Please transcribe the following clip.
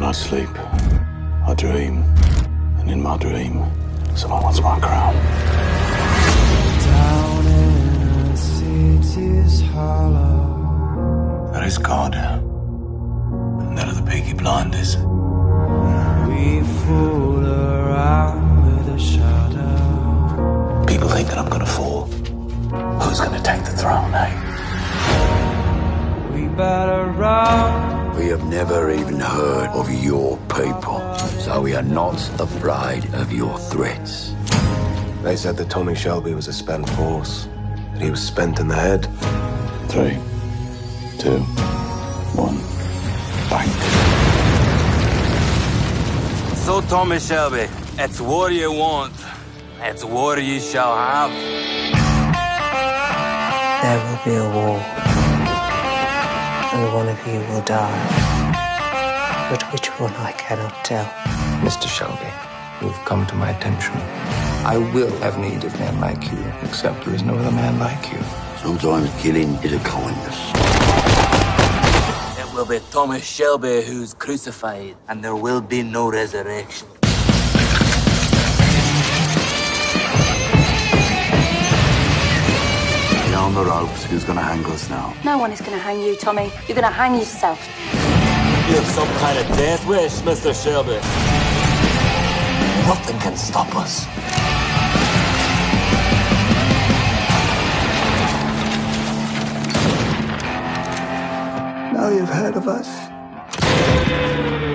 When I sleep, I dream. And in my dream, someone wants my crown. Down in a city's hollow, That is God. And that are the Peaky Blinders. we fool around with a shadow. People think that I'm gonna fall. Who's gonna take the throne, eh? We better run. We have never even heard of your people, so we are not afraid of your threats. They said that Tommy Shelby was a spent force, that he was spent in the head. Three, two, one, bang. So, Tommy Shelby, it's war you want. It's war you shall have. There will be a war, and one of you will die. But which one I cannot tell. Mr. Shelby, you've come to my attention. I will have need of men like you, except there is no other man like you. Sometimes killing is a kindness. It will be Thomas Shelby who's crucified, and there will be no resurrection. Beyond the ropes, who's gonna hang us now? No one is going to hang you, Tommy. You're going to hang yourself. You have some kind of death wish, Mr. Shelby. Nothing can stop us. Now you've heard of us.